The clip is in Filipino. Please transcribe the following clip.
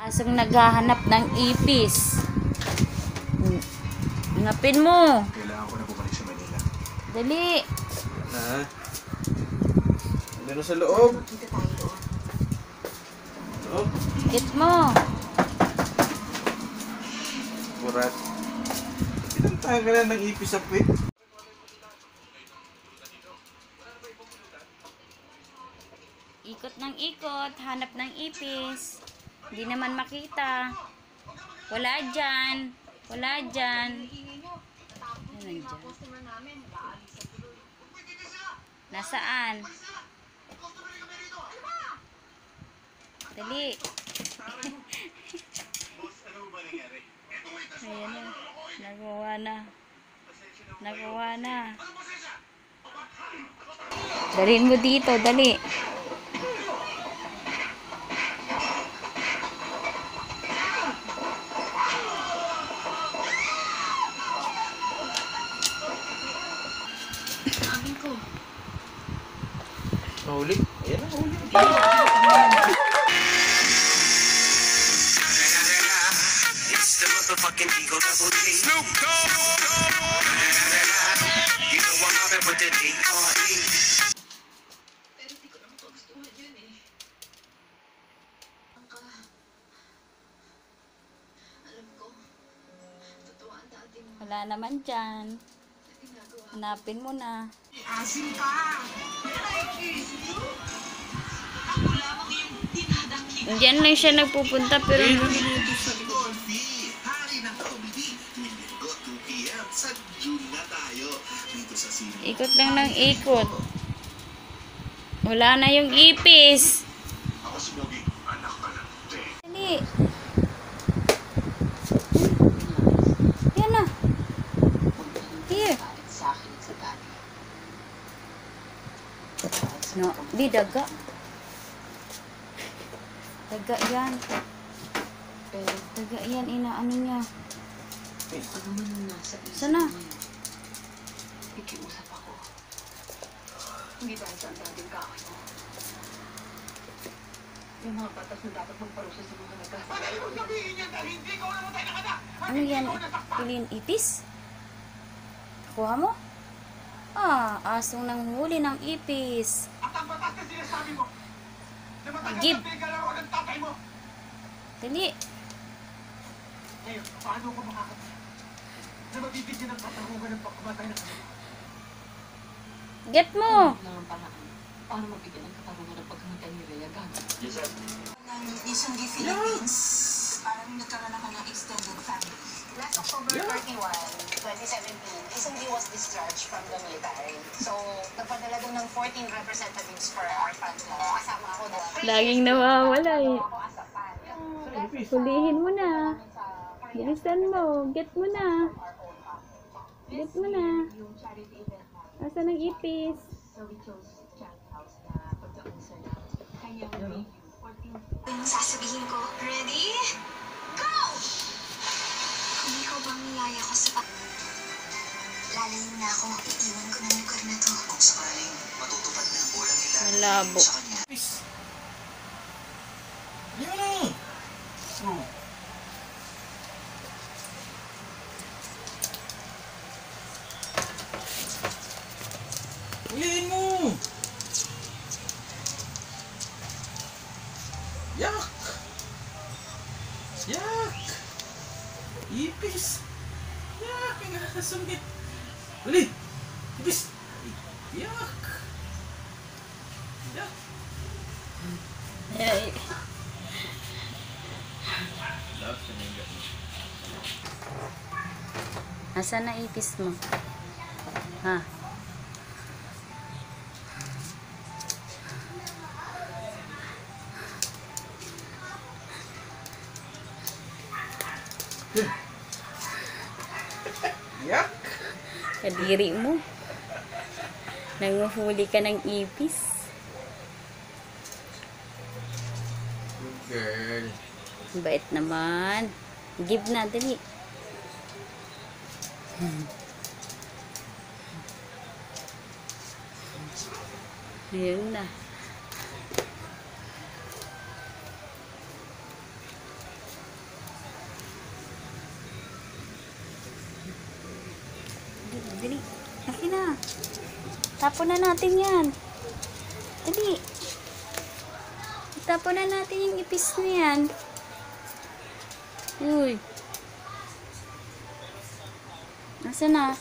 Asong naghahanap ng ipis. Ngapin mo. Kailangan ko na bumalik sa Manila. Dali. Na? Ano sa loob? Loob? Get mo. Murat. Pinantahan ka na ng ipis sa puwit. Ikot ng ikot. Hanap ng ipis. Hindi naman makita. Wala dyan. Wala dyan. Ano nandyan? Nasaan? Dali. Ayan na. Nagawa na. Nagawa na. Dalhin mo dito, dali. Mahuli? Ayan na, mahuli. It's the motherfucking Eagle Double G. Snoop Dogg. You know I'm mobbing with the D.R.E. Pero di ko naman kagustuhan yun eh. Ang ka... Alam ko, totoo ang dati mo Wala naman dyan. na ginagawa. Hanapin mo na. Asin yung dinadangki. Diyan lang siya nagpupunta pero Golfy, hari ng comedy. Tuwing linggo, 2 p.m. sa June na tayo. Dito sa Sino. ikot lang ng ikot. Wala na yung ipis. Ako si Bobby, anak ka ng Te. Dali. Yan na. Here. Sa akin sa dati. No, di daga. Daga yan. Daga yan, niya. ano isip Sana? mo Nakikiusap ako. Hindi dahil sa dating kaaway mo. Yung mga batas na dapat magparusa sa mga nagkasala. Ano yan? Pilin ipis? Kuha mo? Ah, asong nang huli ng ipis. Give. Dali. Ngayon, paano ko makakatayo? Na mabibigyan ng katarungan ng pagkamatay ng kanila? Get mo. lang ang paraan para mabigyan ng katarungan ng pagkamatay ni Rhea Gago. ng Isundi Philippines, parang nagkaroon ako ng extended family. Last October 31, 2017, Isundi was discharged from the military. So, nagpadala doon ng 14 representatives for our club. Kasama ako doon. Laging nawawala eh. Hulihin mo na. Bilisan mo. Get mo na. Get mo na. Yung charity event na Asa ng ipis? so we chose Child House na pagkaunsa na kanyang debut 14 Ang sasabihin ko, ready? Go! Kung ikaw bang niyaya ko sa pa... Lalayo na ako, iiwan ko ng lugar na to. Kung na ang kanya. Ipis! Yun na! Oh. Huliin mo! Yak! Yak! Ipis! Yak! Ang nakasungit! Huli! Ipis! Yak! Ay. Asa na ipis mo? Ha? Yak! Kadiri mo. Nanguhuli ka ng ipis. girl. Bait naman. Give na, dali. Ayan na. Dali. Laki na. Tapon na natin yan. Dali. Dali. Tapon na natin yung ipis na yan. Uy. Nasaan na?